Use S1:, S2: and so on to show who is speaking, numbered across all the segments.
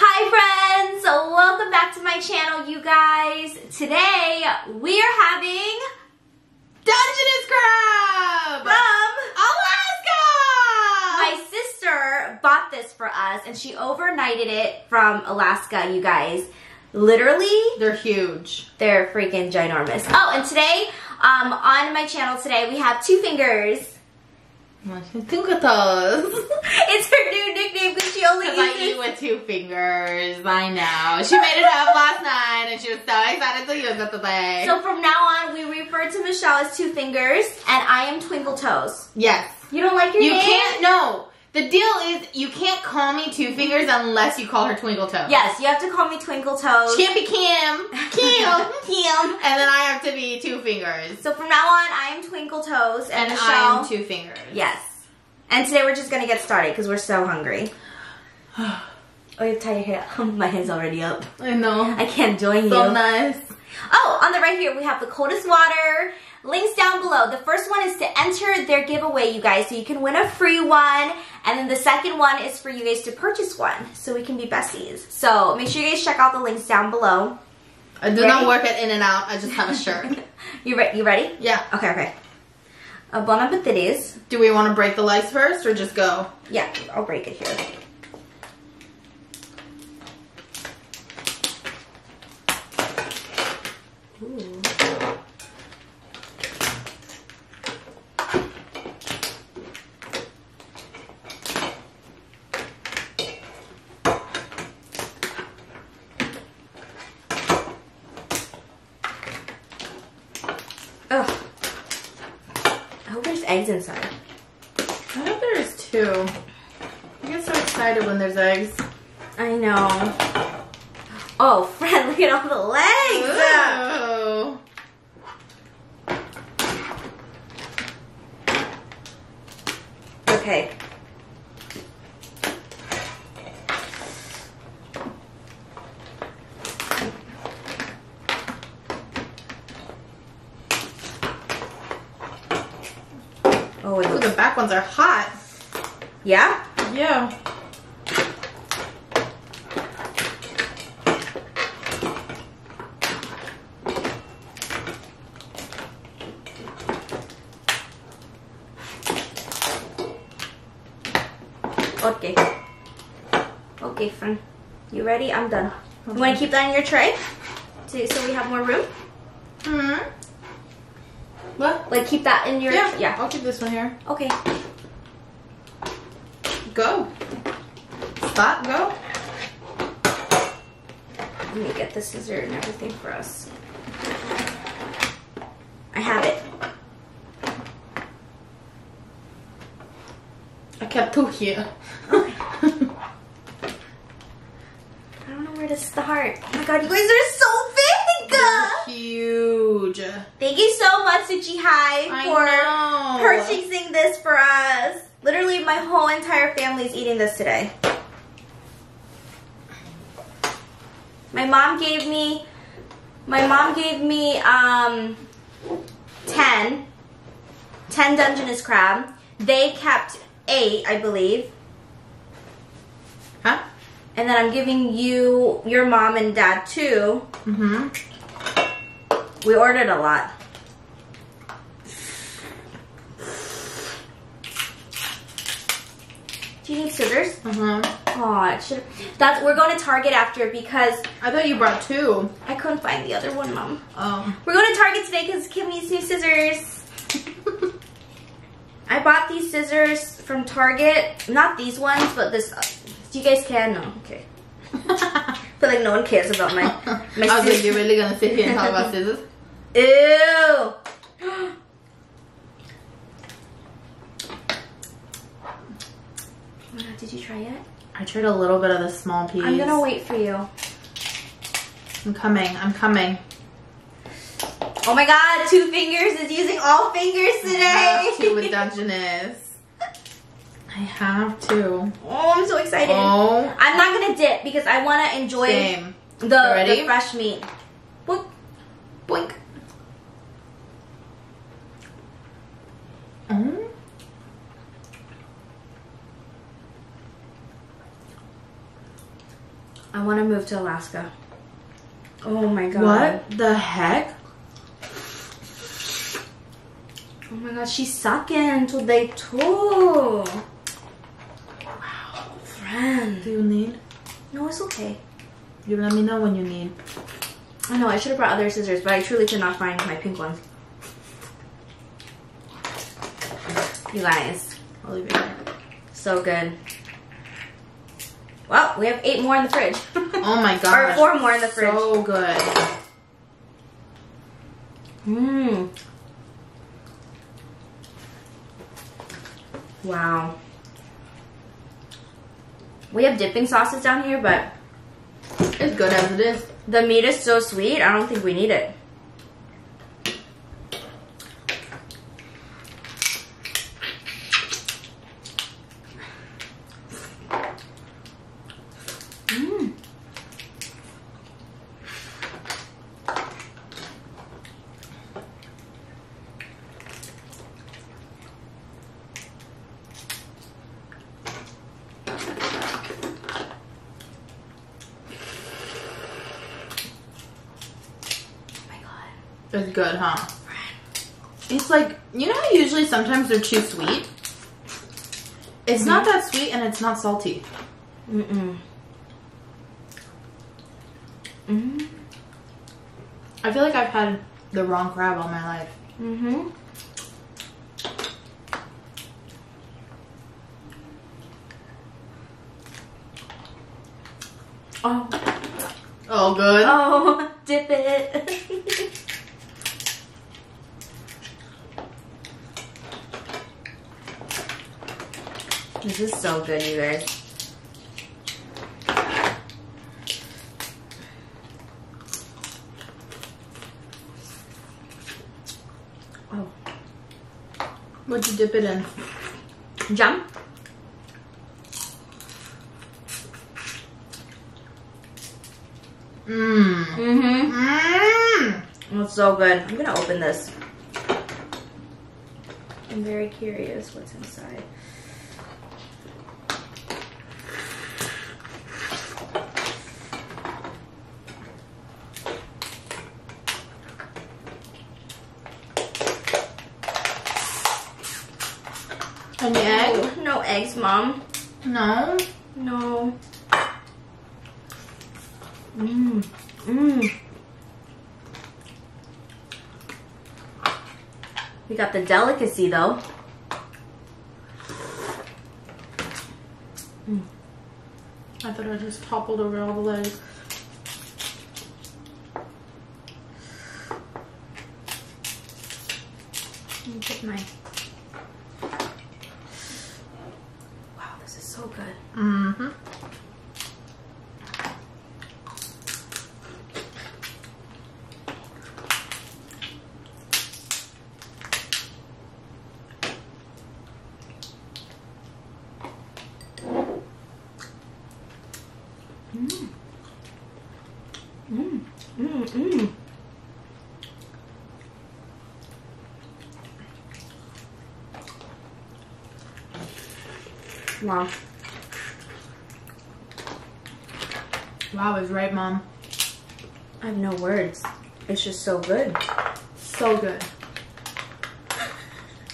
S1: Hi friends! Welcome back to my channel, you guys. Today, we are having
S2: Dungeness crab
S1: from
S2: Alaska.
S1: my sister bought this for us and she overnighted it from Alaska, you guys. Literally,
S2: They're huge.
S1: they're freaking ginormous. Oh, and today, um, on my channel today, we have Two Fingers.
S2: Tunkatos.
S1: It's her new nickname because she only
S2: Because I eat with two fingers. I know. She made it up last night and she was so excited to use it today.
S1: So from now on, we refer to Michelle as Two Fingers, and I am Twinkle Toes.
S2: yes.
S1: You don't like your
S2: You
S1: name?
S2: You can't, no. The deal is you can't call me two fingers unless you call her Twinkle Toes.
S1: Yes, you have to call me Twinkle Toes.
S2: She can't be Kim. Kim.
S1: Kim.
S2: And then I have to be two fingers.
S1: So from now on, I am Twinkle Toes, and,
S2: And I am two fingers.
S1: Yes. And today we're just gonna get started because we're so hungry. oh, you tie your hair. My hand's already up.
S2: I know.
S1: I can't join
S2: So
S1: you.
S2: nice.
S1: Oh, on the right here we have the coldest water. Links down below. The first one is to enter their giveaway, you guys, so you can win a free one. And then the second one is for you guys to purchase one, so we can be besties. So make sure you guys check out the links down below.
S2: I do
S1: Ready?
S2: not work at In-N-Out. I just have a shirt.
S1: you re- you ready?
S2: yeah.
S1: Okay, okay. Uh, bon appetit.
S2: Do we want to break the lights first or just go?
S1: Yeah, I'll break it here. Ooh. Ugh. I hope there's eggs inside.
S2: I hope there's two. I get so excited when there's eggs.
S1: I know. Oh, Fred, look at all the legs!
S2: Ooh.
S1: Okay. Oh, it
S2: Ooh,
S1: looks...
S2: the back ones are hot.
S1: Yeah?
S2: Yeah.
S1: Okay. Okay, friend. You ready? I'm done. You want to keep that in your tray? So, so we have more room?
S2: Hmm. What?
S1: Like, keep that in your...
S2: Yeah.
S1: Yeah.
S2: I'll keep this one here.
S1: Okay.
S2: Go. Stop. Go.
S1: Let me get the scissor and everything for us. I have it.
S2: I kept two here.
S1: Okay. I don't know where to start. Oh my god, you guys are so big!
S2: Huge.
S1: Thank you so much, Suchi High,
S2: I
S1: for
S2: know.
S1: purchasing this for us. Literally, my whole entire family is eating this today. My mom gave me, my mom gave me um, 10, 10 Dungeness crab. They kept eight, I believe.
S2: Huh?
S1: And then I'm giving you, your mom and dad two.
S2: Mm-hmm.
S1: We ordered a lot. Do you need scissors?
S2: Uh-huh.
S1: Oh, it should. That's we're going to Target after because
S2: I thought you brought two.
S1: I couldn't find the other one, Mom.
S2: Oh.
S1: We're going to Target today because Kim needs new scissors. I bought these scissors from Target. Not these ones, but this. Uh, you guys care? No, okay. I feel like no one cares about my my
S2: I was like, you're really gonna sit here and talk about scissors?
S1: Ew. Did you try it?
S2: I tried a little bit of the small piece.
S1: I'm gonna wait for you.
S2: I'm coming. I'm coming.
S1: Oh my god, Two Fingers is using all fingers
S2: I have to
S1: today.
S2: with Dungeness. I have to.
S1: oh, I'm so excited.
S2: Oh,
S1: I'm not gonna dip because I want to enjoy
S2: same.
S1: the, the fresh meat. Boink. Boink.
S2: Mm.
S1: I want to move to Alaska. Oh my god.
S2: What the heck?
S1: Oh my god, she's sucking today too.
S2: Do you need?
S1: No, it's okay.
S2: You let me know when you need.
S1: I know, I should have brought other scissors, but I truly could not find my pink ones. You guys,
S2: I'll leave it here.
S1: so good. Well, we have eight more in the fridge.
S2: Oh my
S1: or four more in the fridge.
S2: So good.
S1: Mmm. Wow. We have dipping sauces down here, but
S2: It's good as it is.
S1: the meat is so sweet, I don't think we need it.
S2: It's good, huh? It's like you know how usually sometimes they're too sweet. It's not that sweet and it's not salty.
S1: Mm-mm. Mm-hmm.
S2: I feel like I've had the wrong crab all my life.
S1: Mm-hmm. Oh.
S2: Oh, good.
S1: Oh, dip it. this is so good, you guys. Oh,
S2: What'd you dip it in?
S1: Cham?
S2: Mmm.
S1: Mm-hmm.
S2: Mmm.
S1: It's so good. I'm gonna open this. I'm very curious what's inside. No eggs, mom.
S2: No.
S1: No. Mmm. Mmm. We got the delicacy though. Mm.
S2: I thought I just toppled over all the legs.
S1: Let me get my. Wow, this is so good.
S2: Mm-hmm.
S1: Mmm. Mmm. Mmm. Wow.
S2: Wow, is right, mom.
S1: I have no words. It's just so good.
S2: So good.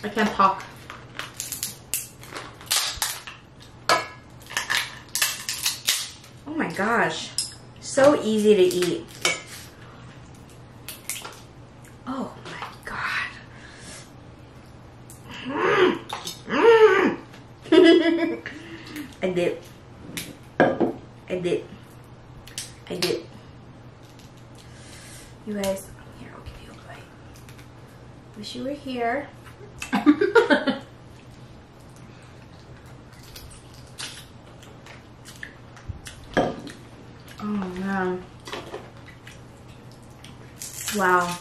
S2: I can't talk.
S1: Oh my gosh. So easy to eat. Oh my god. I did. I did. I did. You guys, here, I'll give you a bite. Wish you were here. Oh man. Wow.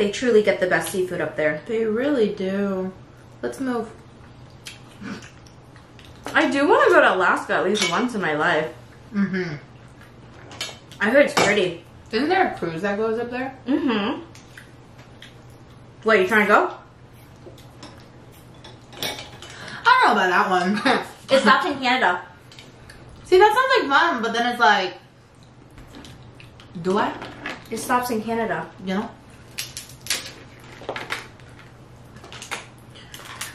S1: They truly get the best seafood up there.
S2: they really do. Let's move.
S1: I do want to go to Alaska at least once in my life.
S2: Mm-hmm.
S1: I heard it's pretty.
S2: Isn't there a cruise that goes up there?
S1: Mm-hmm. What, you trying to go?
S2: I don't know about that one.
S1: It stops in Canada.
S2: See, that sounds like fun, but then it's like, do I?
S1: It stops in Canada.
S2: You know?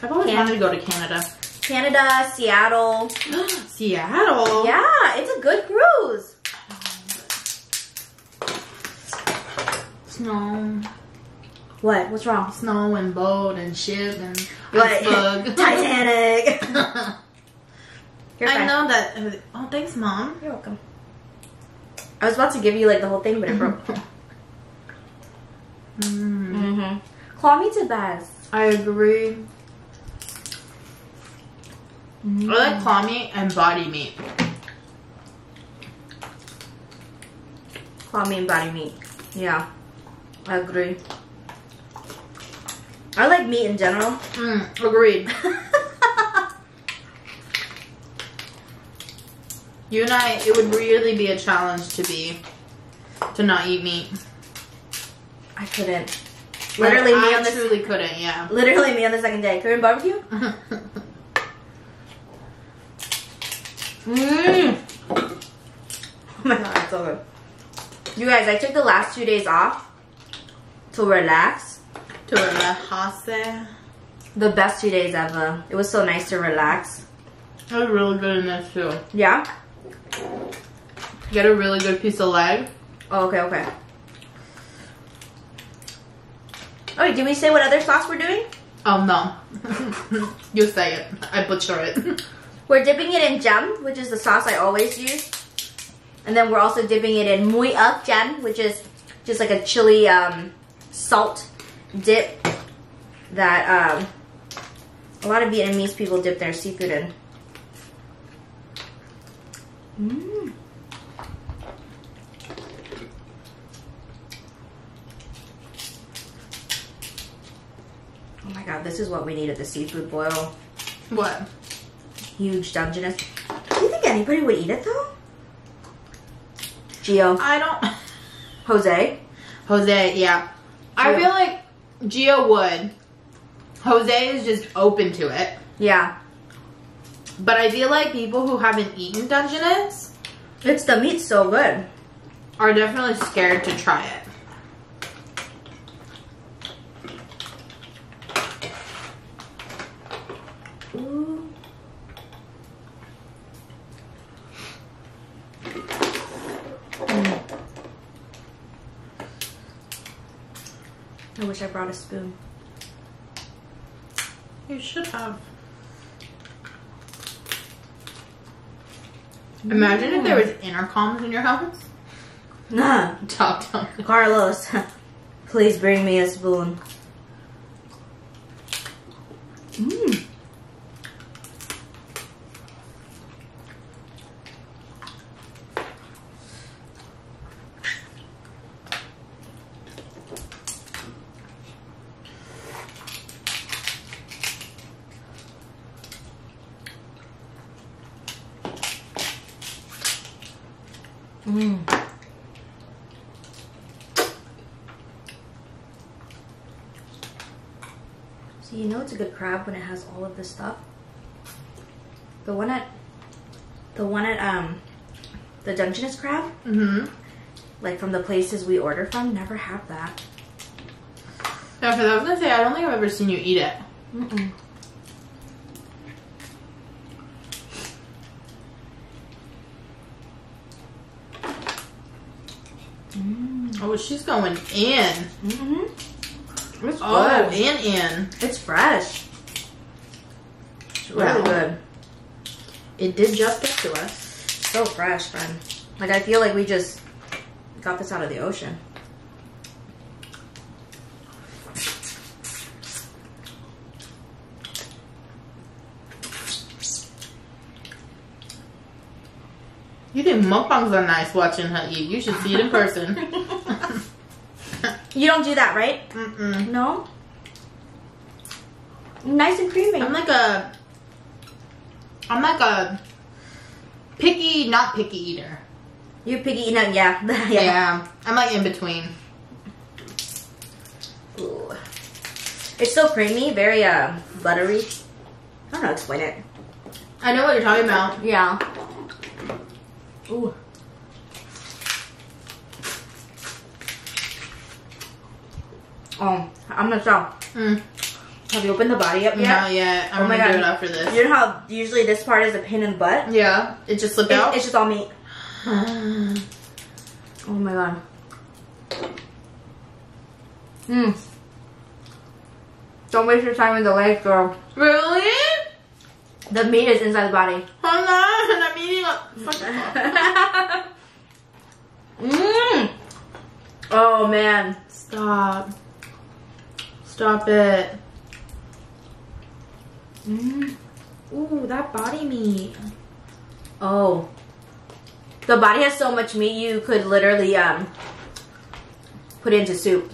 S2: I've always
S1: Can-
S2: wanted to go to Canada.
S1: Canada, Seattle.
S2: Seattle.
S1: Yeah, it's a good cruise.
S2: Snow,
S1: What? What's wrong?
S2: snow and boat and ship and
S1: What?
S2: iceberg.
S1: Titanic.
S2: I know that. Oh, thanks, mom.
S1: You're welcome. I was about to give you like the whole thing, but it broke.
S2: Mm,
S1: mm-hmm. Claw me to best.
S2: I agree.
S1: Mm.
S2: I like claw meat and body meat.
S1: Claw meat and body meat. Yeah, I agree. I like meat in general.
S2: Mm, agreed. You and I, it would really be a challenge to be to not eat meat.
S1: I couldn't.
S2: Like,
S1: Literally me
S2: I
S1: on the
S2: truly couldn't. Yeah.
S1: literally me on the second day. Korean barbecue. Mmm. Oh my god, it's so good. You guys, I took the last two days off to relax.
S2: to relax.
S1: The best two days ever. It was so nice to relax.
S2: was really good in this too.
S1: Yeah?
S2: Get a really good piece of leg.
S1: Oh, okay, okay. Oh, wait, did we say what other sauce we're doing?
S2: Oh no. you say it. I butcher it.
S1: We're dipping it in Cham, which is the sauce I always use. And then we're also dipping it in mui up jam, which is just like a chili um, salt dip that um, a lot of Vietnamese people dip their seafood in. Mm. Oh my god, this is what we need at the seafood boil.
S2: what?
S1: Huge Dungeness. Do you think anybody would eat it though? Gio.
S2: I don't.
S1: Jose.
S2: Jose, yeah. I feel like Gio would. Jose is just open to it.
S1: Yeah.
S2: But I feel like people who haven't eaten Dungeness
S1: It's the meat's so good.
S2: are definitely scared to try it.
S1: Brought a spoon.
S2: You should have. Mm-hmm. Imagine if there was intercoms in your house.
S1: Nah.
S2: Talk down.
S1: Carlos, please bring me a spoon. Crab when it has all of this stuff. The one at the one at um the Dungeness crab,
S2: Mm-hmm.
S1: like from the places we order from, never have that.
S2: Yeah, because I was gonna say I don't think I've ever seen you eat it.
S1: Mm-mm. Mm.
S2: Oh, she's going in.
S1: Mm-hmm. It's
S2: Oh,
S1: good.
S2: in in.
S1: It's fresh. It's really
S2: Wow.
S1: good.
S2: It did just get to us.
S1: So fresh, friend. Like I feel like we just got this out of the ocean.
S2: You think mukbangs are nice watching her eat. You should see it in person.
S1: You don't do that, right?
S2: Mm-mm.
S1: No. Nice and creamy.
S2: I'm like a I'm like a picky, not picky eater.
S1: You piggy eating out, yeah. yeah.
S2: Yeah. I'm like in between.
S1: Ooh. It's so creamy, very uh, buttery. I don't know how to explain it.
S2: I know what you're talking about.
S1: Yeah. Ooh. Oh, I'm gonna stop.
S2: Mm.
S1: Have you opened the body up yet?
S2: Not yet. I'm
S1: Oh my
S2: gonna do
S1: God.
S2: it after this.
S1: You know how usually this part is a pain in the butt?
S2: Yeah, it just slipped
S1: It-
S2: out.
S1: it's just all meat. Oh my god. Mmm. Don't waste your time with the legs, girl.
S2: really?
S1: The meat is inside the body.
S2: Hold on, I'm eating a.
S1: Mmm. Oh man.
S2: Stop. Stop it.
S1: Mmm. Ooh, that body meat. Oh. The body has so much meat you could literally um put into soup.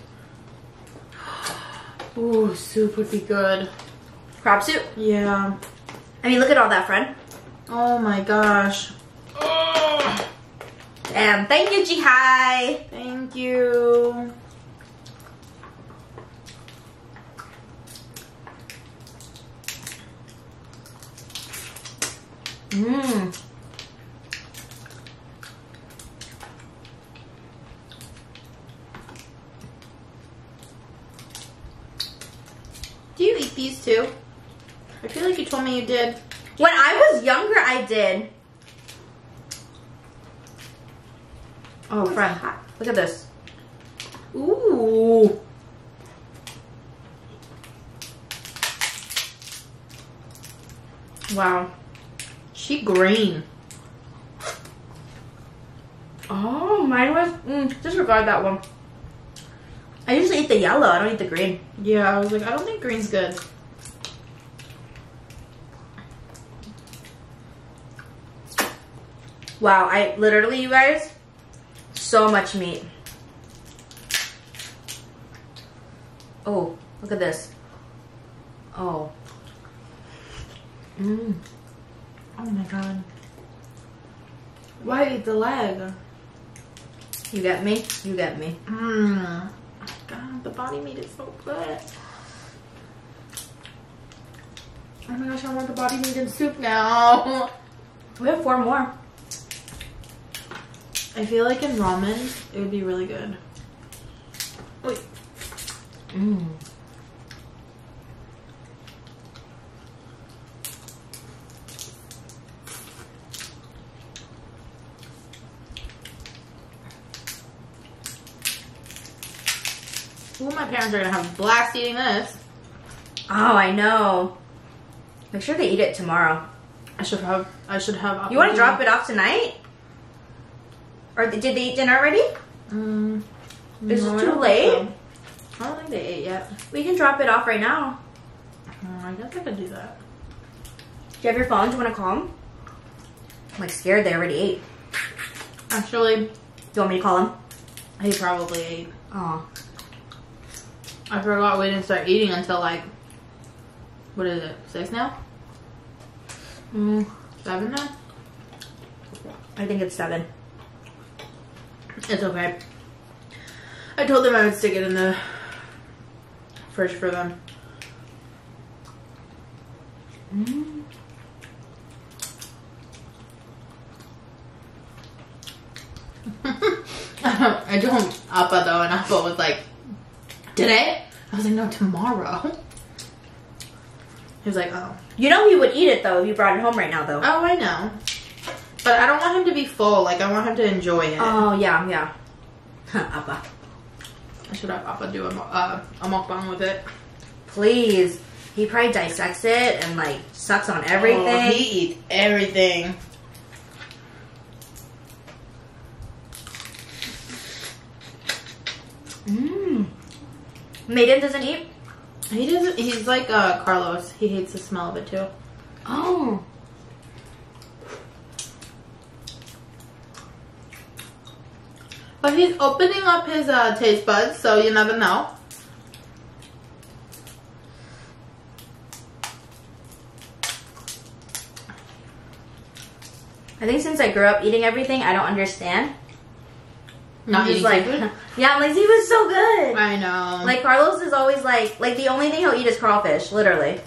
S2: Ooh, soup would be good.
S1: Crab soup?
S2: Yeah.
S1: I mean, look at all that, friend.
S2: Oh my gosh. Oh,
S1: And thank you, Jihai.
S2: thank you.
S1: Mmm.
S2: Do you eat these too? I feel like you told me you did.
S1: When I was younger, I did. Oh, friend, look at this.
S2: Ooh.
S1: Wow.
S2: She green.
S1: Oh, mine was. Mm, disregard that one. I usually eat the yellow. I don't eat the green.
S2: Yeah, I was like, I don't think green's good.
S1: Wow, I literally, you guys, so much meat. Oh, look at this. Oh. Mmm.
S2: Oh my god. Why eat the leg?
S1: You get me? You get me.
S2: Mmm. God, the body meat is so good. Oh my gosh, I want the body meat in soup now.
S1: We have four more.
S2: I feel like in ramen, it would be really good. Wait.
S1: Mmm.
S2: Ooh, my parents are gonna have a blast eating this.
S1: Oh, I know. Make sure they eat it tomorrow.
S2: I should have. I should have.
S1: You want to drop it off tonight? Or did they eat dinner already?
S2: Mm,
S1: Is
S2: no,
S1: it too
S2: don't
S1: late?
S2: so. I don't think they ate yet.
S1: We can drop it off right now.
S2: Mm, I guess I could do that.
S1: Do you have your phone? Do you want to call them? I'm like scared they already ate.
S2: Actually,
S1: Do you want me to call them?
S2: he probably ate.
S1: Oh.
S2: I forgot we didn't start eating until like, what is it, six now?
S1: Mm,
S2: Seven now?
S1: I think it's seven.
S2: It's okay. I told them I would stick it in the fridge for them.
S1: Mm.
S2: I don't Appa though, and Appa was like, today? I was like, no, tomorrow. He was like, oh.
S1: You know he would eat it though if you brought it home right now though.
S2: Oh, I know. But I don't want him to be full. Like, I want him to enjoy it.
S1: Oh yeah, yeah. Appa.
S2: I should have Appa do a, uh, a mukbang with it.
S1: Please. He probably dissects it and like sucks on
S2: Oh,
S1: everything.
S2: he eats everything.
S1: Mmm. Maiden doesn't eat?
S2: He doesn't. He's like uh, Carlos. He hates the smell of it too.
S1: Oh.
S2: But he's opening up his uh, taste buds, so you never know.
S1: I think since I grew up eating everything, I don't understand.
S2: Not
S1: just
S2: eating
S1: like,
S2: seafood.
S1: Yeah, I'm like, seafood's so good.
S2: I know.
S1: Like Carlos is always like, like the only thing he'll eat is crawfish, literally.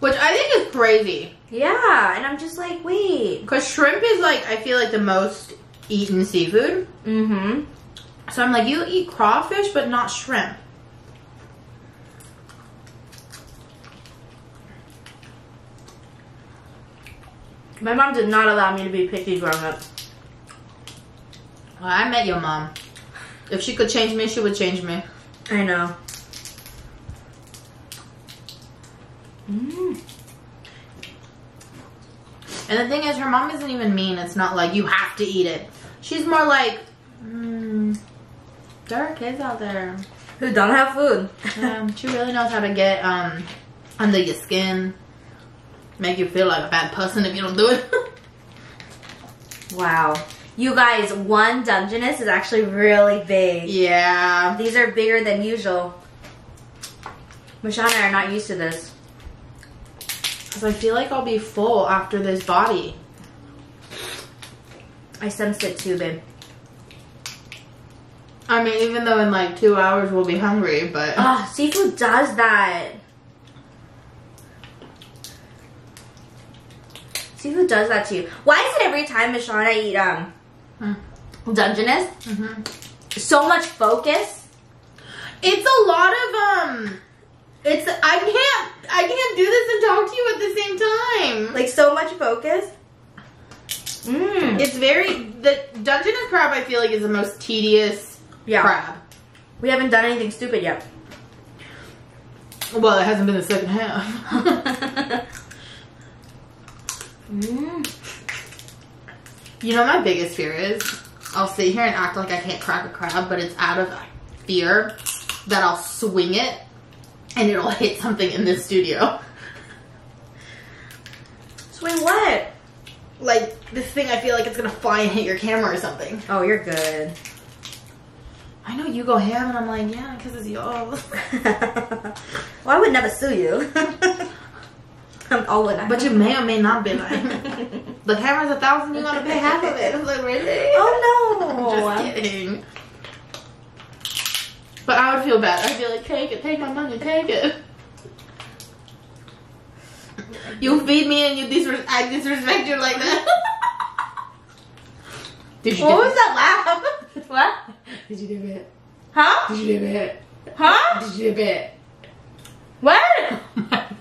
S2: which I think is crazy.
S1: Yeah, and I'm just like, wait.
S2: Because shrimp is like, I feel like the most eaten seafood.
S1: Mm-hmm.
S2: So I'm like, you eat crawfish, but not shrimp.
S1: My mom did not allow me to be picky growing up.
S2: Well, I met your mom. If she could change me, she would change me.
S1: I know. Mm.
S2: And the thing is, her mom isn't even mean. It's not like you have to eat it. She's more like, mm, there are kids out there.
S1: Who don't have food?
S2: Um, she really knows how to get um under your skin, make you feel like a bad person if you don't do it.
S1: wow. You guys, one Dungeness is actually really big.
S2: yeah.
S1: These are bigger than usual. Michelle and I are not used to this.
S2: Because I feel like I'll be full after this body.
S1: I sensed it too, babe.
S2: I mean, even though in like two hours we'll be hungry, but
S1: Oh, seafood does that. Seafood does that to you. Why is it every time I eat um
S2: Hmm.
S1: Dungeness,
S2: Mhm.
S1: so much focus?
S2: it's a lot of um. It's I can't I can't do this and talk to you at the same time.
S1: Like so much focus? Mmm.
S2: It's very the Dungeness crab. I feel like is the most tedious
S1: Yeah.
S2: crab.
S1: We haven't done anything stupid yet.
S2: Well, it hasn't been the second half.
S1: mm.
S2: You know, my biggest fear is I'll sit here and act like I can't crack a crab, but it's out of fear that I'll swing it and it'll hit something in this studio.
S1: Swing what?
S2: Like this thing, I feel like it's gonna fly and hit your camera or something.
S1: Oh, you're good.
S2: I know you go ham, and I'm like, yeah, because it's yours.
S1: well, I would never sue you. All.
S2: But you may or may not be like, the camera's a thousand, you want to pay half of it. It's like, really?
S1: Oh
S2: Just
S1: no.
S2: kidding. But I would feel bad. I'd be like, take it, take my money, take it. You feed me and you disres- I disrespect you like that. Did you
S1: What was
S2: it?
S1: that laugh? what?
S2: Did you dip it?
S1: Huh?
S2: Did you dip it?
S1: Huh?
S2: Did you dip it?
S1: What?
S2: Oh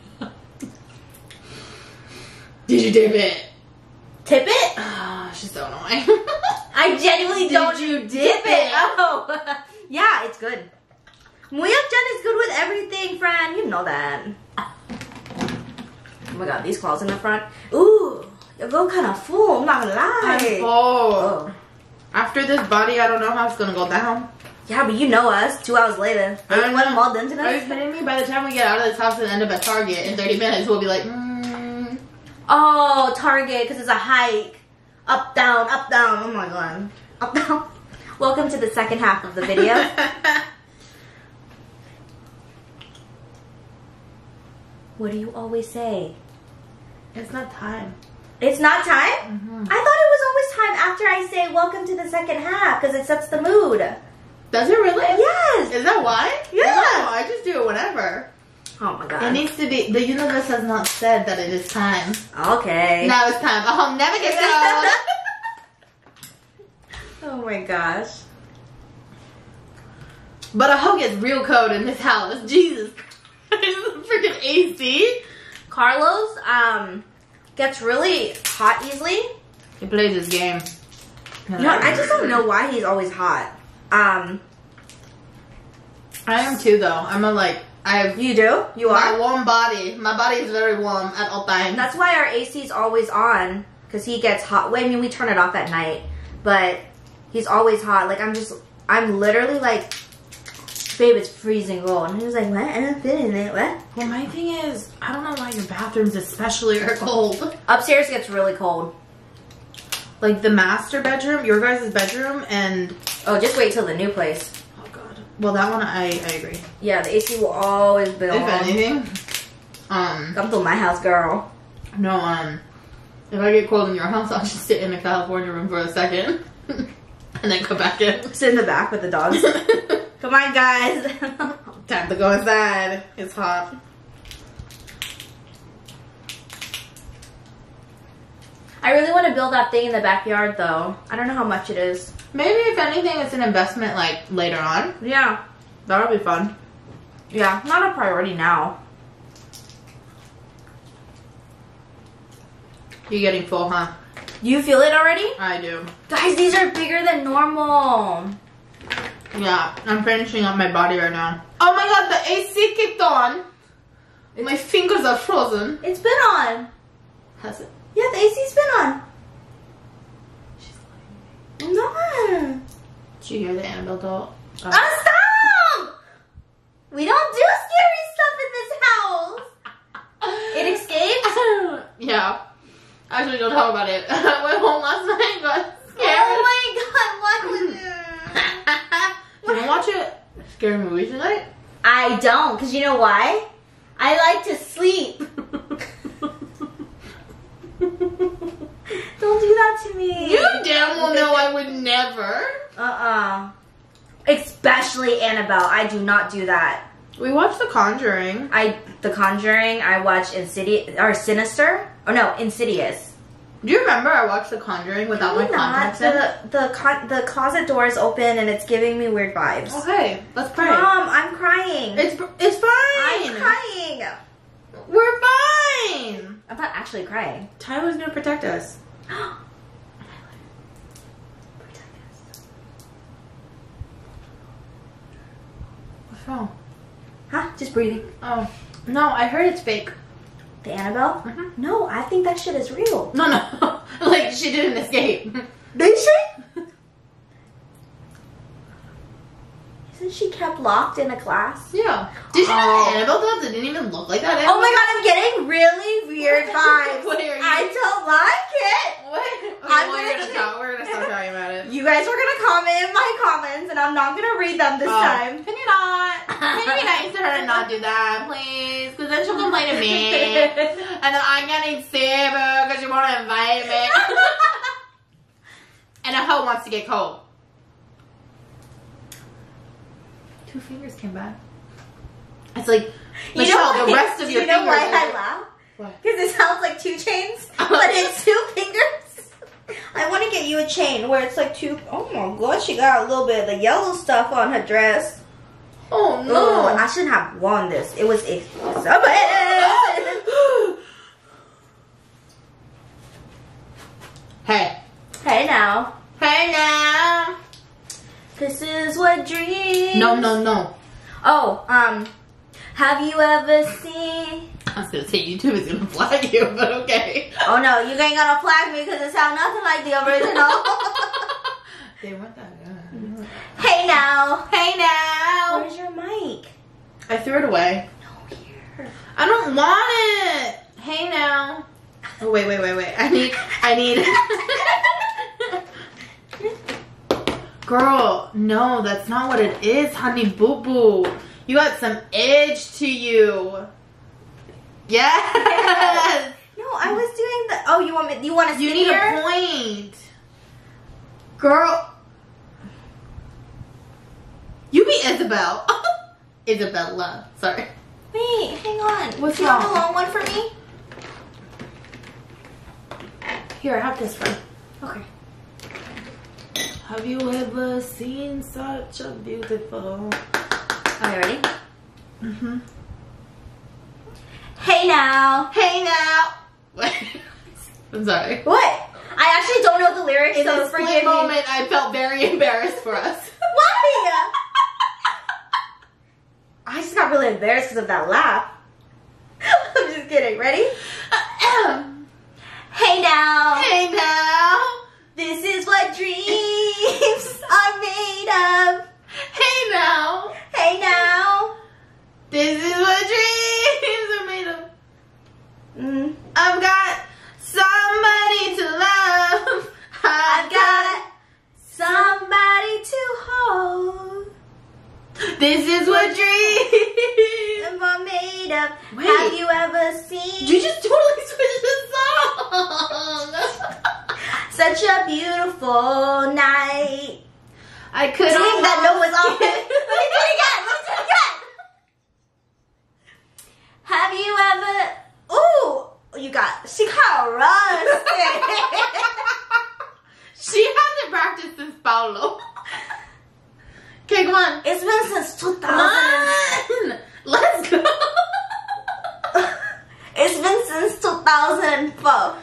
S2: Did you dip it?
S1: Tip it?
S2: Ah, she's so annoying.
S1: I genuinely
S2: Did
S1: don't
S2: you
S1: dip,
S2: dip
S1: it.
S2: it?
S1: Oh, yeah, it's good. Muyak Jen is good with everything, friend. You know that. Oh my god, these claws in the front. Ooh, you go kind of full. I'm not gonna lie.
S2: I'm full.
S1: Oh.
S2: After this body, I don't know how it's gonna go down.
S1: Yeah, but you know us. Two hours later,
S2: I don't
S1: one
S2: know.
S1: more than
S2: Are you
S1: us.
S2: kidding me? By the time we get out of this house and end up at Target in 30 minutes, we'll be like, mm.
S1: Oh, Target, because it's a hike. Up, down, up, down. Oh my god. Up, down. Welcome to the second half of the video. what do you always say?
S2: it's not time.
S1: It's not time?
S2: Mhm.
S1: I thought it was always time after I say welcome to the second half because it sets the mood.
S2: Does it really?
S1: Yes.
S2: Is that why?
S1: Yeah.
S2: No, I just do it whenever.
S1: Oh my god.
S2: It needs to be. The universe has not said that it is time.
S1: Okay.
S2: Now it's time. I'll never get old.
S1: oh my gosh.
S2: but a hope gets real cold in this house. Jesus Christ, freaking AC.
S1: Carlos um gets really hot easily.
S2: He plays this game.
S1: No, I just don't know why he's always hot. Um,
S2: I am too, though. I'm a like. I have
S1: you do? You
S2: my
S1: are?
S2: My warm body. My body is very warm at all times.
S1: That's why our AC is always on because he gets hot. Well, I mean, we turn it off at night, but he's always hot. Like I'm just, I'm literally like, babe, it's freezing cold, and he was like, what? I don't fit in it. What?
S2: Well, my thing is, I don't know why your bathrooms especially are cold.
S1: Upstairs gets really cold.
S2: Like the master bedroom, your guys' bedroom, and
S1: Oh, just wait till the new place.
S2: Well, that one I I agree.
S1: Yeah, the AC will always be on.
S2: If anything, um,
S1: Come to my house, girl.
S2: no, um, if I get cold in your house, I'll just sit in the California room for a second. and then come back in.
S1: Sit in the back with the dogs. Come on, guys.
S2: Time to go inside. It's hot.
S1: I really want to build that thing in the backyard, though. I don't know how much it is.
S2: Maybe if anything, it's an investment like later on.
S1: Yeah.
S2: That'll be fun.
S1: Yeah, not a priority now.
S2: You're getting full, huh?
S1: You feel it already?
S2: I do.
S1: Guys, these are bigger than normal.
S2: Yeah, I'm finishing up my body right now. Oh my god, the AC kicked on. my fingers are frozen.
S1: It's been on.
S2: Has it?
S1: Yeah, the AC's been on. No.
S2: Did you hear the Annabelle doll?
S1: Ah, stop! We don't do scary stuff in this house. It escaped?
S2: yeah. Actually, don't talk about it. I went home last night and got scared.
S1: Oh my god, what was it?
S2: You watch a scary movie tonight?
S1: I don't, because you know why? I like to sleep. don't do that to me.
S2: You damn well know I would never.
S1: Uh-uh. Especially Annabelle. I do not do that.
S2: We watched The Conjuring.
S1: I The Conjuring, I watch Insidious or Sinister. Oh no, Insidious.
S2: Do you remember I watched The Conjuring without my
S1: Maybe not.
S2: contacts in?
S1: The the con- the closet door is open and it's giving me weird vibes.
S2: Oh, okay, let's pray.
S1: Mom, I'm crying.
S2: It's it's fine.
S1: I'm crying.
S2: We're fine.
S1: I'm not actually crying.
S2: Tyler's gonna protect us. Wrong?
S1: Huh? Just breathing.
S2: Oh no, I heard it's fake.
S1: The Annabelle?
S2: Mhm.
S1: No, I think that shit is real.
S2: No, no, like she didn't escape.
S1: Did she? Isn't she kept locked in a class?
S2: Yeah. Did you know
S1: Oh.
S2: the Annabelle dolls that didn't even look like that?
S1: Oh my god, I'm getting really weird vibes.
S2: What are you-
S1: I don't like it.
S2: What? Okay,
S1: I'm
S2: well,
S1: gonna
S2: we're gonna
S1: keep-
S2: stop. We're gonna stop talking about it.
S1: You guys are gonna comment in my comments, and I'm not gonna read them this
S2: Oh,
S1: time.
S2: Can you not? Can you be nice to her and not do that, please? Because then she'll complain to me. and then I'm getting Saber because she won't invite me. and a hoe wants to get cold. Two fingers came back. It's like,
S1: You know
S2: the
S1: why-
S2: rest of
S1: do
S2: your
S1: you know
S2: fingers.
S1: why I laugh?
S2: Why?
S1: Because it sounds like two chains, oh. but it's two fingers. I want to get you a chain where it's like two oh my god, she got a little bit of the yellow stuff on her dress.
S2: Oh
S1: No,
S2: no.
S1: I shouldn't have worn this. It was expensive.
S2: hey.
S1: hey now,
S2: Hey now.
S1: This is what dreams.
S2: No, no, no.
S1: Oh, um, have you ever seen?
S2: I was gonna say YouTube is gonna flag you, but okay.
S1: Oh no, you ain't gonna flag me because it sounds nothing like the original.
S2: they weren't that good.
S1: hey now,
S2: Hey now.
S1: where's your mic?
S2: I threw it away.
S1: No, here.
S2: I don't want it. Hey now. Oh wait, wait, wait, wait. I need. I need. Girl, no, that's not what it is, honey boo boo. You got some edge to you. Yes.
S1: No, I was doing the. Oh, you want me? You want to
S2: You need a point. Girl. You be Isabel. Isabella. Sorry.
S1: Wait, hang on.
S2: What's
S1: Do you have a long one for me?
S2: Here, I have this one.
S1: Okay.
S2: Have you ever seen such a beautiful?
S1: Okay, ready?
S2: Mm-hmm.
S1: Hey now.
S2: Hey now. I'm sorry.
S1: What? I actually don't know the lyrics,
S2: In
S1: so
S2: a
S1: forgive
S2: split
S1: me.
S2: moment, I felt very embarrassed for us.
S1: Why? I just got really embarrassed because of that laugh. I'm just kidding. Ready? Hey now.
S2: hey now.
S1: This is what dreams are made of.
S2: Hey now.
S1: Hey now.
S2: This is what dreams are made of.
S1: Mm.
S2: I've got somebody to love.
S1: I've got somebody to hold.
S2: This is what dreams.
S1: Are made of.
S2: Wait.
S1: Have you ever seen
S2: You just totally switched the song.
S1: such a beautiful night?
S2: I could
S1: Doing that no
S2: almost
S1: was off. Let me do it again. Let me do it again. Have you ever? Ooh, you got. She got rusty.
S2: she hasn't practiced since Paulo. Okay, come on.
S1: it's been since
S2: Come
S1: 2000.
S2: on. Let's go.
S1: It's been since 2004.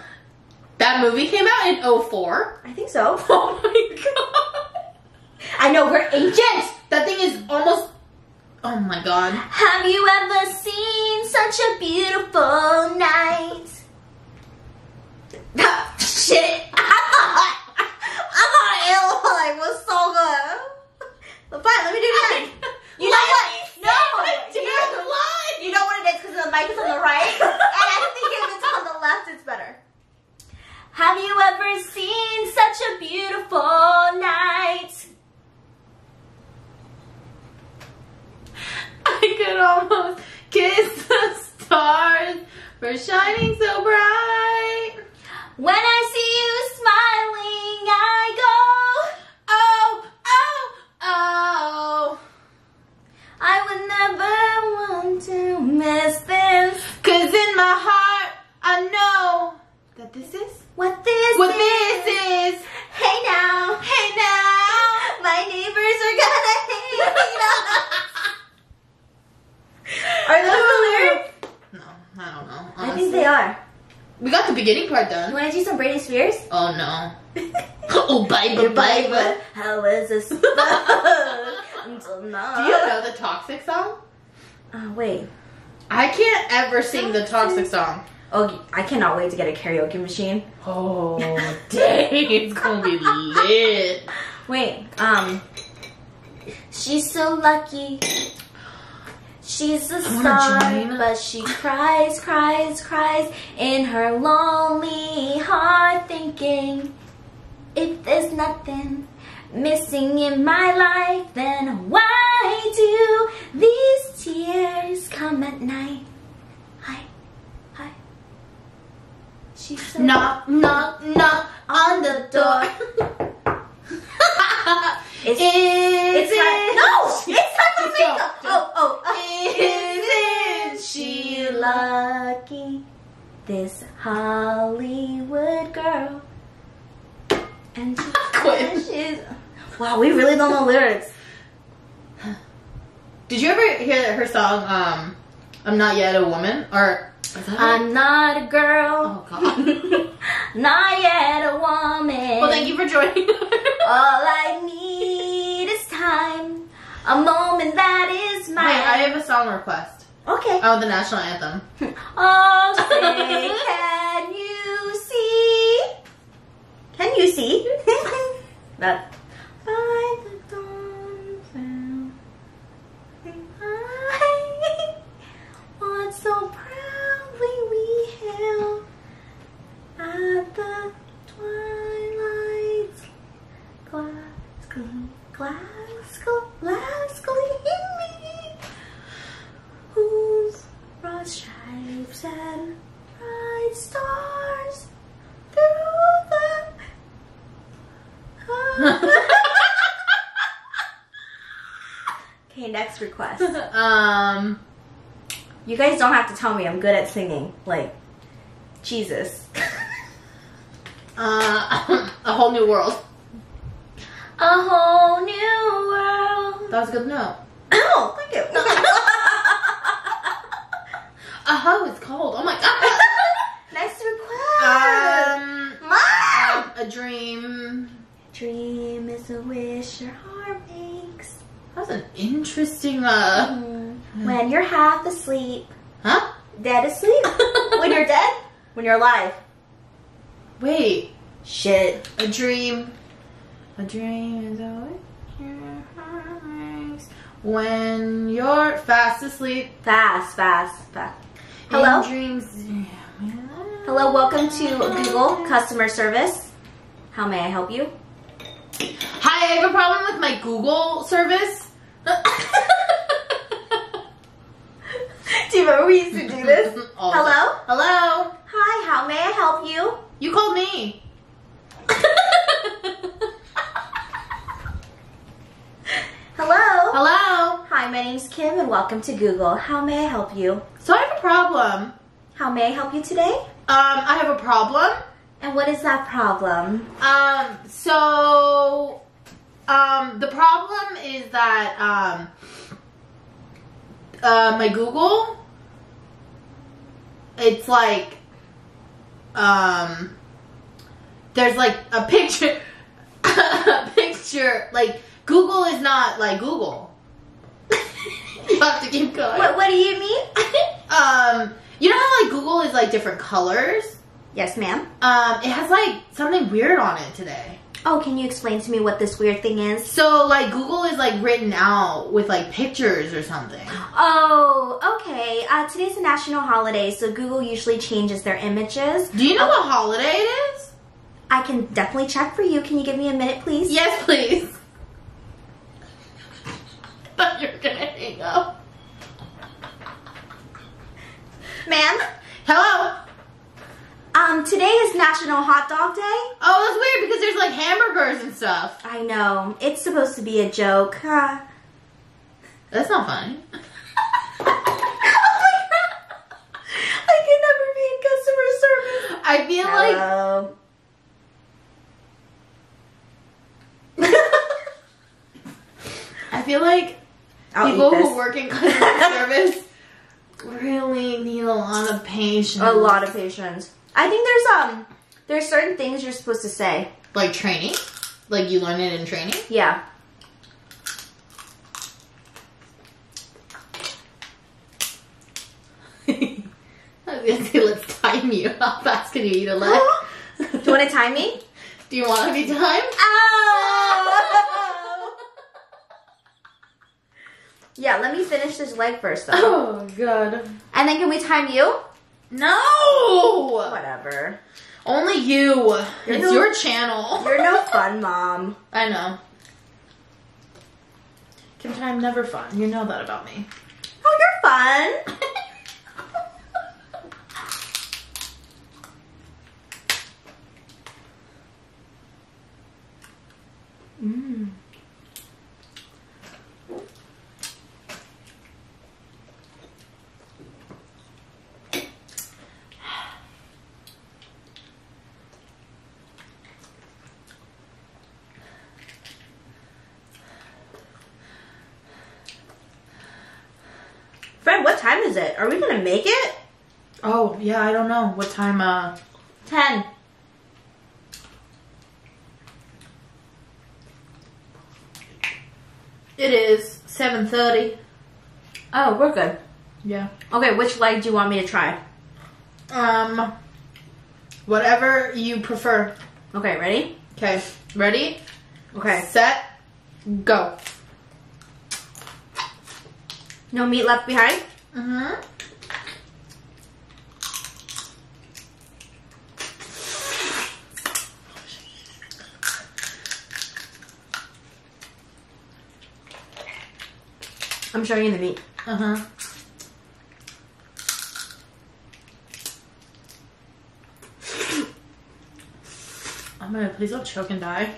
S2: That movie came out in 04.
S1: I think so.
S2: Oh my god.
S1: I know we're ancient.
S2: That thing is almost. Oh my god.
S1: Have you ever seen such a beautiful night? Shit. I thought, I thought Airline was so good. But fine, let me do it again. You know what? No. You, you know what it is because the mic is on the right. And I think if it's on the left, it's better. Have you ever seen such a beautiful night?
S2: I could almost kiss the stars for shining so bright.
S1: When I see you smiling, I go.
S2: Oh, oh, oh.
S1: I would never want to miss this.
S2: Cause in my heart, I know that this is
S1: What this
S2: what
S1: is.
S2: this is.
S1: Hey now.
S2: Hey now.
S1: My neighbors are gonna hate us. Are those the lyrics?
S2: No, I don't know.
S1: I think they are.
S2: We got the beginning part
S1: You
S2: done.
S1: wanna do some Britney Spears?
S2: Oh no. oh, baby,
S1: Your
S2: baby.
S1: Bible, how is this until now?
S2: Do you know the Toxic song?
S1: Oh, wait.
S2: I can't ever sing the Toxic song.
S1: Oh, I cannot wait to get a karaoke machine.
S2: Oh, dang. It's gonna be lit.
S1: Wait, um, she's so lucky. She's a star, but she cries, cries, cries in her lonely heart, thinking if there's nothing missing in my life, then why do these tears come at night? Hi, hi. She's so
S2: Knock, knock, knock on the door.
S1: It's,
S2: Is
S1: it's
S2: it?
S1: time. No, it's time for
S2: Just go,
S1: makeup.
S2: just-
S1: Oh, oh.
S2: Isn't she
S1: lucky? This Hollywood girl. And she
S2: Quit.
S1: she's. Wow, we really lyrics.
S2: Did you ever hear her song, um, I'm Not Yet a Woman? Or, is that it?
S1: I'm not a girl.
S2: Oh, God.
S1: not yet a woman.
S2: Well, thank you for joining.
S1: All I need is time. A moment that is mine.
S2: Wait, I have a song request.
S1: Okay.
S2: Oh, the national anthem.
S1: Oh, say, can you see? Can you see? that. By the dawn's I what so proudly we hailed at the twilight's whose stripes and bright stars through the. okay, next request.
S2: um,
S1: You guys don't have to tell me I'm good at singing. Like, Jesus.
S2: uh, a whole new world.
S1: A whole new world.
S2: That was a good note.
S1: Oh, thank you.
S2: Oh, it's cold. Oh my god.
S1: Next request.
S2: um,
S1: Mom!
S2: a dream.
S1: Dream is a wish your heart makes.
S2: That was an interesting, uh,
S1: Mm. When you're half asleep,
S2: huh?
S1: dead asleep. when you're dead, when you're alive.
S2: Wait,
S1: Shit.
S2: a dream. A dream is a wish your heart makes when you're fast asleep.
S1: Fast, fast, fast. Hello?
S2: In dreams.
S1: Hello, welcome to Google customer service. How may I help you?
S2: Hi, I have a problem with my Google service.
S1: Do you remember we used to do this? Hello?
S2: Hello.
S1: Hi, how may I help you?
S2: You called me. Hello? Hello?
S1: Hi, my name's Kim and welcome to Google. How may I help you?
S2: So I have a problem.
S1: How may I help you today?
S2: Um, I have a problem.
S1: And what is that problem?
S2: Um, so, um, the problem is that, um, uh, my Google, it's like, um, there's like a picture, a picture, like, Google is not like Google. you have to keep going.
S1: What, what do you mean?
S2: Um, you know how like Google is like different colors?
S1: yes, ma'am.
S2: Um, it has like something weird on it today.
S1: Oh, can you explain to me what this weird thing is?
S2: So like Google is like written out with like pictures or something.
S1: Oh, okay. Uh, today's a national holiday, so Google usually changes their images.
S2: Do you know what holiday it is?
S1: I can definitely check for you. Can you give me a minute, please?
S2: Yes, please. I thought you were gonna hang up.
S1: Ma'am,
S2: Hello.
S1: Um, today is National Hot Dog Day.
S2: Oh, that's weird because there's like hamburgers and stuff.
S1: I know. It's supposed to be a joke. Huh?
S2: That's not funny.
S1: I can never be in customer service.
S2: I feel like I feel like
S1: I'll
S2: people who work in customer service really need a lot of patience.
S1: a lot of patience. I think there's um there's certain things you're supposed to say.
S2: Like training? Like you learn it in training?
S1: Yeah.
S2: I was gonna say, let's time you. How fast can you eat a leg?
S1: Do you want to time me?
S2: Do you want to be timed?
S1: Oh! yeah, let me finish this leg first though.
S2: Oh, God.
S1: And then can we time you?
S2: No!
S1: Whatever.
S2: Only you. it's
S1: no-
S2: your channel.
S1: You're no fun, mom.
S2: I know. Kim Time never fun. You know that about me.
S1: Oh, you're fun. Mm. Fred, what time is it? Are we gonna make it?
S2: Oh, yeah, I don't know. What time, uh...
S1: Ten.
S2: It is 7.30.
S1: Oh, we're good.
S2: Yeah.
S1: Okay, which leg do you want me to try?
S2: Um... Whatever you prefer.
S1: Okay, ready?
S2: Okay, ready?
S1: Okay.
S2: Set, go.
S1: No meat left behind?
S2: Mm-hmm.
S1: I'm showing you the meat.
S2: Uh-huh. I'm gonna please don't choke and die.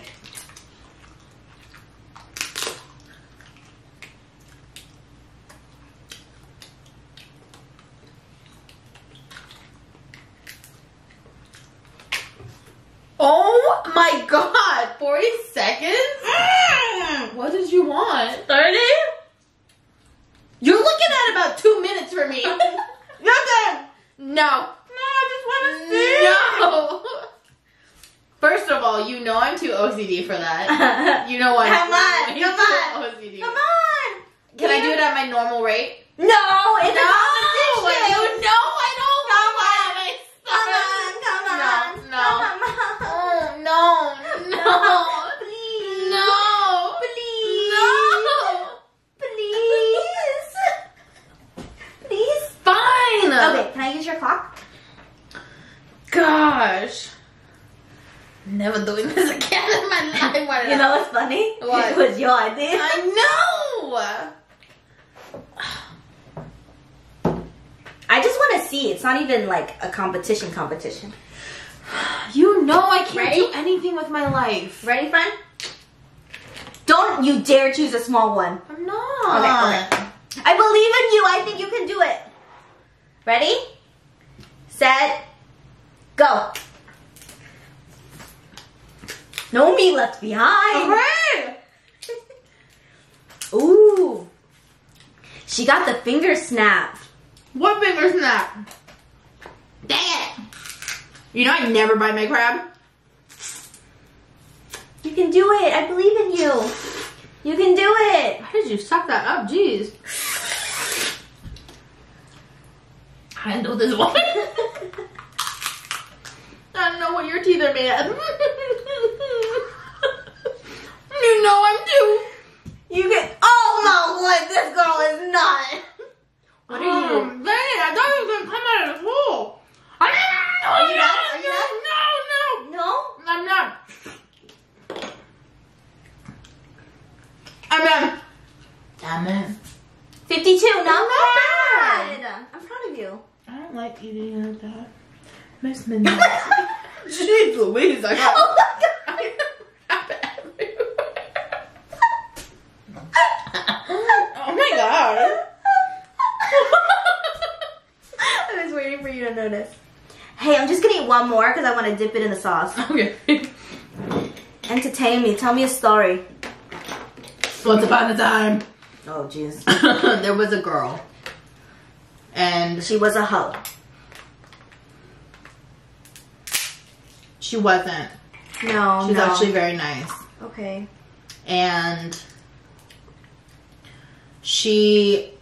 S2: Oh my god! 40 seconds? What did you want? 30? You're looking at about two minutes for me. Nothing! No. No, I just want to see. No. First of all, you know I'm too OCD for that. You know what?
S1: Come on, come on.
S2: OCD.
S1: Come on!
S2: Can I do it at my normal rate?
S1: No, it's
S2: no,
S1: a competition.
S2: you know I don't
S1: Come
S2: want
S1: on.
S2: it.
S1: Come on, come on.
S2: No, no.
S1: Come on.
S2: Oh, no, no.
S1: Please.
S2: No.
S1: Please.
S2: No.
S1: Please. Please.
S2: Fine.
S1: Okay, can I use your clock?
S2: Gosh. Never doing this again in my life. Why did
S1: You
S2: I-
S1: know what's funny?
S2: What?
S1: It was your idea.
S2: I know.
S1: I just want to see. It's not even like a competition competition.
S2: You know I can't
S1: Ready?
S2: do anything with my life.
S1: Ready, friend? Don't you dare choose a small one.
S2: I'm not.
S1: Okay, okay. I believe in you. I think you can do it. Ready? Set. Go. No me left behind. Ooh. She got the finger snap.
S2: What finger snap? Dang it! You know I never buy my crab.
S1: You can do it. I believe in you. You can do it.
S2: How did you suck that up? Jeez. Handle this one. I don't know what your teeth are made of. you know I'm too.
S1: You can. Oh no, what? This girl is not. What are you?
S2: Um, dang it, I thought it was gonna come out of the hole. I didn't
S1: Are you
S2: no.
S1: Are you
S2: no, no,
S1: No?
S2: no, I'm not. I'm in. I'm in.
S1: 52. Not,
S2: Not
S1: bad. I'm proud of you.
S2: I don't like eating like that. Makes me nuts. Jeez Louise, I got
S1: Oh my god.
S2: I got crap everywhere. oh my god.
S1: I was waiting for you to notice. Hey, I'm just gonna eat one more because I want to dip it in the sauce.
S2: Okay.
S1: Entertain me. Tell me a story.
S2: Once upon a time,
S1: Oh, jeez.
S2: there was a girl. And
S1: She was a hoe.
S2: she wasn't.
S1: No,
S2: She's
S1: no.
S2: actually very nice.
S1: okay.
S2: And she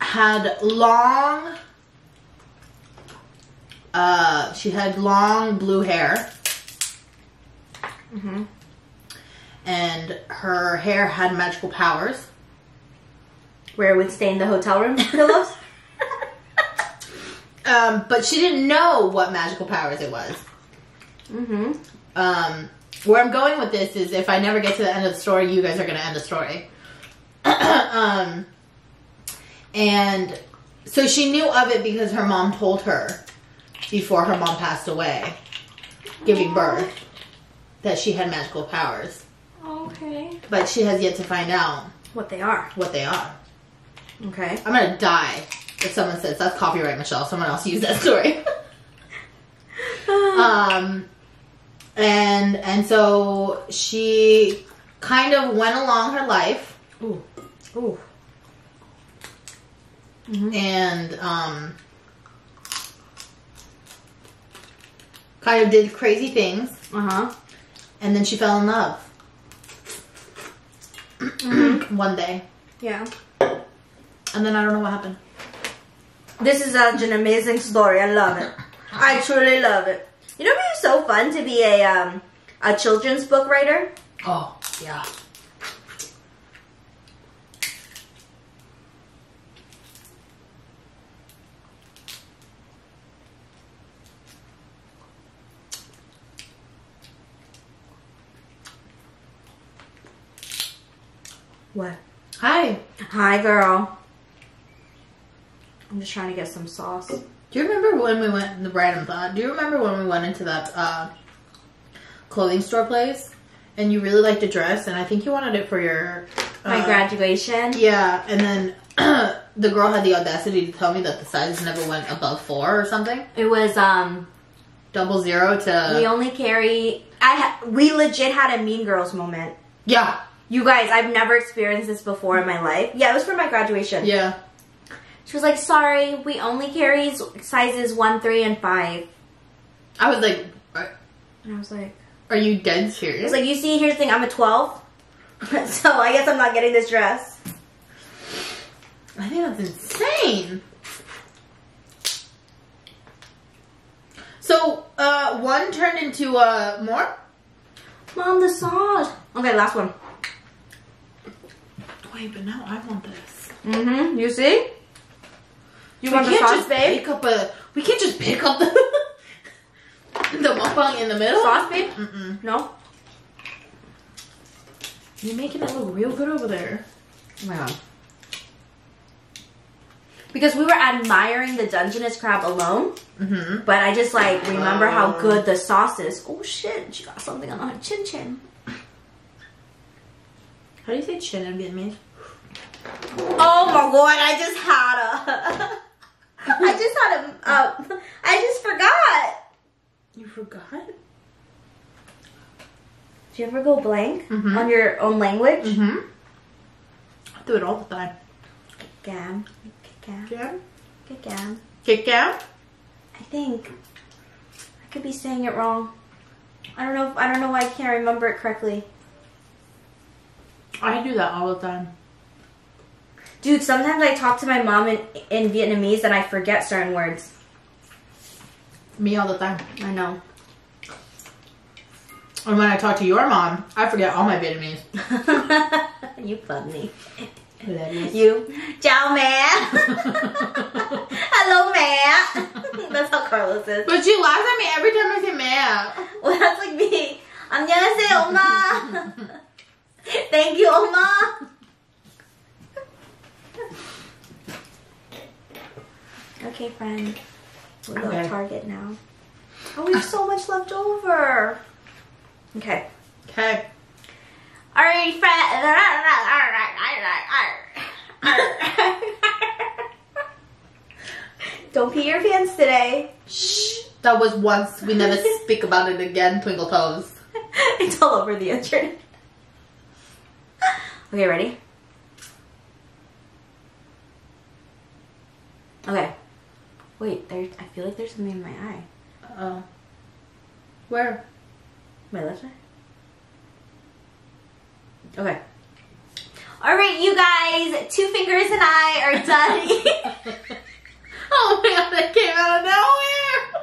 S2: had long uh she had long blue hair
S1: Mm-hmm.
S2: and her hair had magical powers.
S1: Where it would stain the hotel room pillows.
S2: Um, but she didn't know what magical powers it was.
S1: mm-hmm.
S2: Um, where I'm going with this is if I never get to the end of the story, you guys are going to end the story. um, and so she knew of it because her mom told her before her mom passed away, giving birth, that she had magical powers.
S1: Okay.
S2: But she has yet to find out
S1: What they are.
S2: what they are.
S1: Okay.
S2: I'm going to die if someone says that's copyright, Michelle. Someone else use that story. um, and and so she kind of went along her life
S1: Ooh. Ooh.
S2: and um, kind of did crazy things,
S1: Uh-huh.
S2: and then she fell in love one day,
S1: Yeah.
S2: and then I don't know what happened.
S1: This is such an amazing story. I love it. I truly love it. You know, it'd be so fun to be a um a children's book writer.
S2: Oh yeah.
S1: What?
S2: Hi.
S1: Hi, girl. I'm just trying to get some sauce.
S2: Do you remember when we went the random thought? Do you remember when we went into that uh, clothing store place and you really liked a dress and I think you wanted it for your
S1: My
S2: uh,
S1: graduation.
S2: Yeah, and then the girl had the audacity to tell me that the size never went above four or something.
S1: It was um
S2: Double zero to
S1: we only carry. I ha- we legit had a Mean Girls moment.
S2: yeah,
S1: You guys, I've never experienced this before in my life. Yeah, it was for my graduation.
S2: yeah.
S1: She was like, "Sorry, we only carry sizes one, three, and five.
S2: I was like, are,
S1: And I was like,
S2: are you dead
S1: "I
S2: serious?
S1: was like, you see, here's the thing. I'm a 12, so I guess I'm not getting this dress."
S2: I think that's insane. So, uh, one turned into uh more.
S1: Mom, the sauce. Okay, last one.
S2: Wait, but now I want this.
S1: Mm-hmm. You see? You want
S2: we
S1: the
S2: can't
S1: sauce,
S2: just
S1: babe?
S2: pick up a. We can't just pick up the the mukbang in the middle.
S1: Sauce, babe?
S2: Mm-mm.
S1: No.
S2: You're making it look real good over there.
S1: Oh my god. Because we were admiring the Dungeness crab alone,
S2: Mm-hmm.
S1: but I just like remember how
S2: Oh.
S1: good the sauce is. Oh shit, she got something on her chin chin.
S2: How do you say chin in Vietnamese?
S1: Oh my god, I just had a. I just had a. Uh, I just forgot.
S2: You forgot?
S1: Do you ever go blank
S2: Mhm.
S1: on your own language?
S2: Mm-hmm. I do it all the time.
S1: Gam. Gam.
S2: Jam?
S1: Gam.
S2: Kick down?
S1: I think. I could be saying it wrong. I don't know. If, I don't know why I can't remember it correctly.
S2: I do that all the time.
S1: Dude, sometimes I talk to my mom in, in Vietnamese and I forget certain words.
S2: Me all the time.
S1: I know.
S2: And when I talk to your mom, I forget all my Vietnamese.
S1: you funny.
S2: Hilarious.
S1: You. Ciao, man. Hello, man. That's how Carlos is.
S2: But she laughs at me every time I say man.
S1: Well, that's like me. 안녕하세요, 엄마. Thank you, 엄마. Okay, friend. We'll go
S2: Okay.
S1: to Target now. Oh, we have so much left over. Okay.
S2: Okay.
S1: Alright, friend. Don't pee your pants today.
S2: Shh. That was once. We never speak about it again, Twinkle Toes.
S1: it's all over the internet. Okay, ready? Okay. Wait, there. I feel like there's something in my eye.
S2: Oh. Where?
S1: My left eye. Okay. All right, you guys. Two fingers and I are done.
S2: oh my god, that came out of nowhere.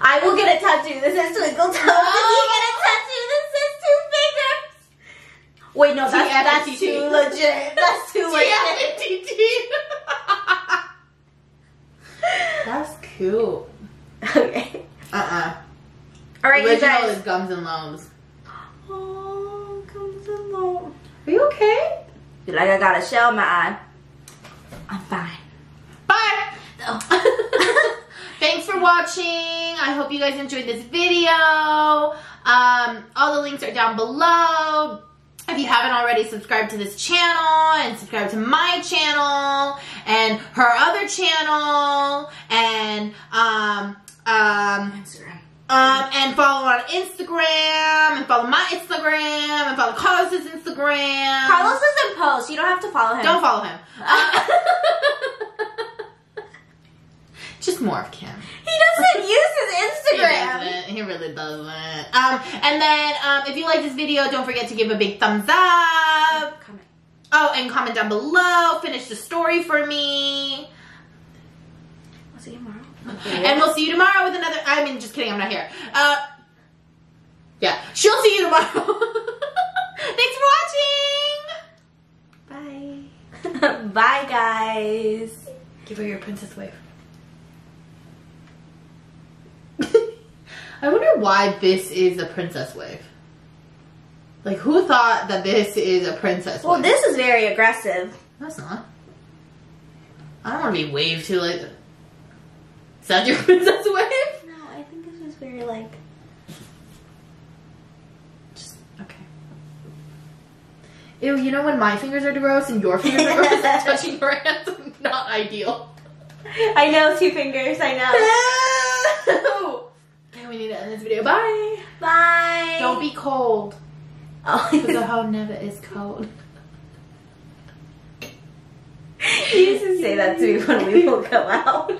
S1: I will get a tattoo. This is Twinkle Toes. If you get a tattoo, this is two fingers. Wait, no, that's, that's too legit. That's too legit.
S2: That's cute.
S1: Okay.
S2: Uh-uh.
S1: All right, you
S2: Original
S1: guys.
S2: is Gums and Loans.
S1: Oh, comes along.
S2: Are you okay?
S1: You like I got a shell in my eye. I'm fine.
S2: Bye.
S1: Oh.
S2: Thanks for watching. I hope you guys enjoyed this video. Um, all the links are down below. If you haven't already, subscribed to this channel and subscribe to my channel and her other channel and um um
S1: Instagram.
S2: um and follow on Instagram and follow my Instagram and follow Carlos's Instagram.
S1: Carlos doesn't post. You don't have to follow him.
S2: don't follow him. Just more of Kim.
S1: He doesn't use his
S2: He
S1: Instagram.
S2: doesn't. He really doesn't. Um, and then um, if you like this video, don't forget to give a big thumbs up.
S1: Comment.
S2: Oh, and comment down below. Finish the story for me.
S1: We'll see you tomorrow.
S2: And we'll see you tomorrow with another. I mean, just kidding. I'm not here. Uh, yeah, she'll see you tomorrow. Thanks for watching.
S1: Bye. Bye, guys.
S2: Give her your princess wave. I wonder why this is a princess wave. Like, who thought that this is a princess
S1: Well,
S2: wave?
S1: this is very aggressive.
S2: That's not. I don't want to be waved to, like. Is that your princess wave?
S1: No, I think this is very like.
S2: Just, okay. Ew, you know when my fingers are gross and your fingers are gross, touching your hands not ideal.
S1: I know two fingers. I know.
S2: We need to end this video. Bye.
S1: Bye.
S2: Don't be cold.
S1: Oh,
S2: Because the whole never is cold.
S1: you used to say that to me when we will go out.